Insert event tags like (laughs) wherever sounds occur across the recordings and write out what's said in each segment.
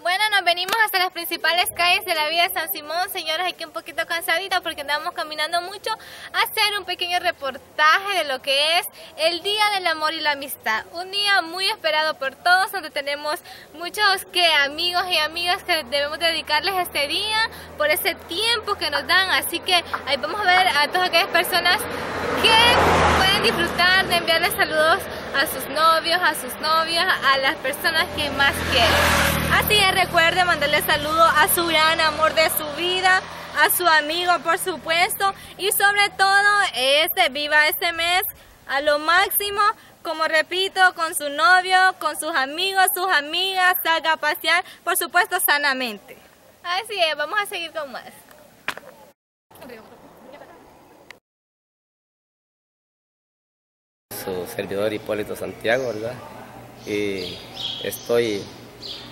Bueno, nos venimos hasta las principales calles de la vida de San Simón. Señoras, aquí un poquito cansadita porque andamos caminando mucho a hacer un pequeño reportaje de lo que es el Día del Amor y la Amistad. Un día muy esperado por todos, donde tenemos muchos que amigos y amigas que debemos dedicarles este día por ese tiempo que nos dan. Así que ahí vamos a ver a todas aquellas personas que pueden disfrutar de enviarles saludos a sus novios, a sus novias, a las personas que más quieren. Recuerde mandarle saludo a su gran amor de su vida, a su amigo por supuesto y sobre todo este viva este mes a lo máximo como repito, con su novio, con sus amigos, sus amigas, salga a pasear, por supuesto sanamente. Así es, vamos a seguir con más. su servidor Hipólito Santiago, ¿verdad? Y estoy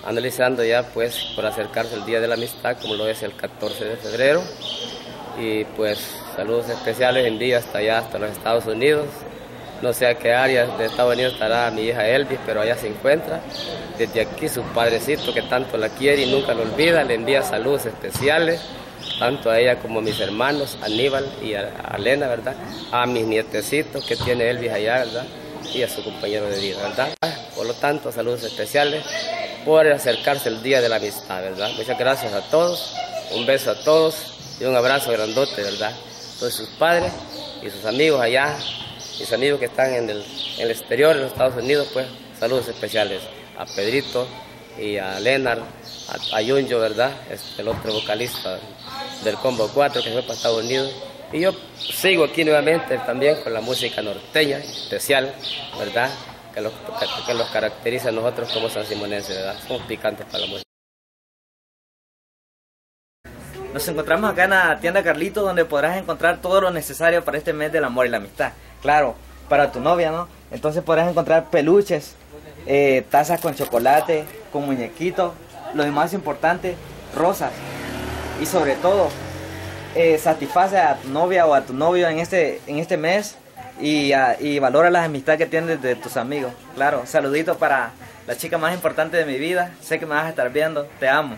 analizando ya pues por acercarse el Día de la Amistad, como lo es el 14 de febrero. Y pues saludos especiales en día hasta allá, hasta los Estados Unidos. No sé a qué área de Estados Unidos estará mi hija Elvis, pero allá se encuentra. Desde aquí su padrecito que tanto la quiere y nunca lo olvida, le envía saludos especiales tanto a ella como a mis hermanos, Aníbal y a, Elena, ¿verdad? A mis nietecitos que tiene Elvis allá, ¿verdad? Y a su compañero de vida, ¿verdad? Por lo tanto, saludos especiales por acercarse el Día de la Amistad, ¿verdad? Muchas gracias a todos, un beso a todos y un abrazo grandote, ¿verdad? Todos sus padres y sus amigos allá, mis amigos que están en el, exterior, en los Estados Unidos, pues saludos especiales a Pedrito y a Leonard, a, a Yunjo, ¿verdad? Este, el otro vocalista del Combo 4 que fue para Estados Unidos. Y yo sigo aquí nuevamente también con la música norteña, especial, ¿verdad? Que los, que los caracteriza a nosotros como San Simonenses, ¿verdad? Somos picantes para la música. Nos encontramos acá en la tienda Carlito donde podrás encontrar todo lo necesario para este mes del amor y la amistad. Claro, para tu novia, ¿no? Entonces podrás encontrar peluches, eh, tazas con chocolate, con muñequitos, lo más importante, rosas y sobre todo eh, satisface a tu novia o a tu novio en este, en este mes y, y valora las amistades que tienes de tus amigos. Claro, saludito para la chica más importante de mi vida. Sé que me vas a estar viendo. Te amo.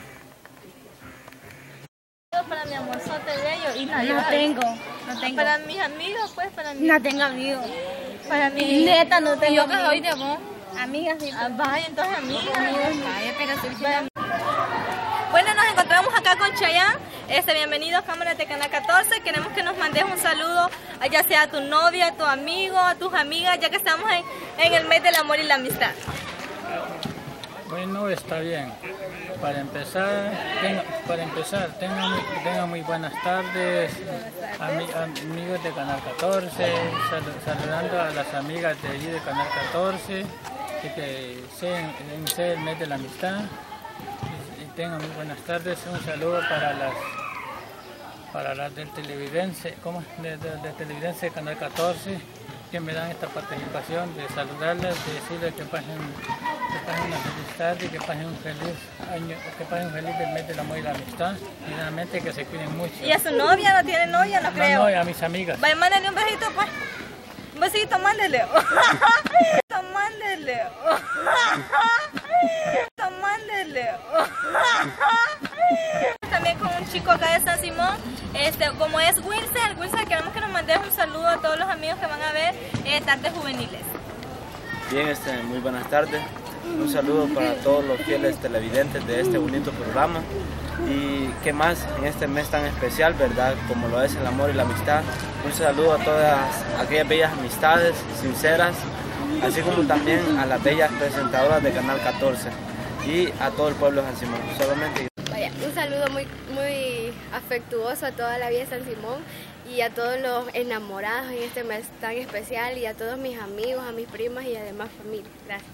Para mi amorzote bello y no, tengo, no tengo. Para mis amigos, pues, para mí. No tengo amigos. Para mi neta no tengo. yo que soy de amor. Amigas, sí. Ah, vaya, entonces amigas. Vaya, pero soy bueno, nos encontramos acá con Chayanne. Este, bienvenido a Cámara de Canal 14. Queremos que nos mandes un saludo, ya sea a tu novia, a tu amigo, a tus amigas, ya que estamos en, el mes del amor y la amistad. Bueno, está bien. Para empezar, para empezar, tengan, muy buenas tardes, amigos de Canal 14, saludando a las amigas de allí de Canal 14, y que sea el mes de la amistad tengan muy buenas tardes. Un saludo para las para las del televidente, ¿cómo? De, de, televidente de Canal 14, que me dan esta participación de saludarles, de decirles que pasen, que pasen una feliz tarde, que pasen un feliz año, que pasen un feliz mes del amor y la amistad, y realmente que se cuiden mucho. ¿Y a su novia? ¿No tiene novia? No, creo. No, a mis amigas. Vaya, mándale un besito, pues. Un besito, mándele. (laughs) También con un chico acá de San Simón, este, es Wilson, Wilson queremos que nos mandes un saludo a todos los amigos que van a ver eh, Tardes Juveniles. Bien, este, muy buenas tardes. Un saludo para todos los fieles televidentes de este bonito programa. Y qué más en este mes tan especial, ¿verdad? Como lo es el amor y la amistad. Un saludo a todas aquellas bellas amistades sinceras, así como también a las bellas presentadoras de Canal 14 y a todo el pueblo de San Simón. Solamente... Saludo muy, muy afectuoso a toda la de San Simón y a todos los enamorados en este mes tan especial y a todos mis amigos, a mis primas y además familia. Gracias.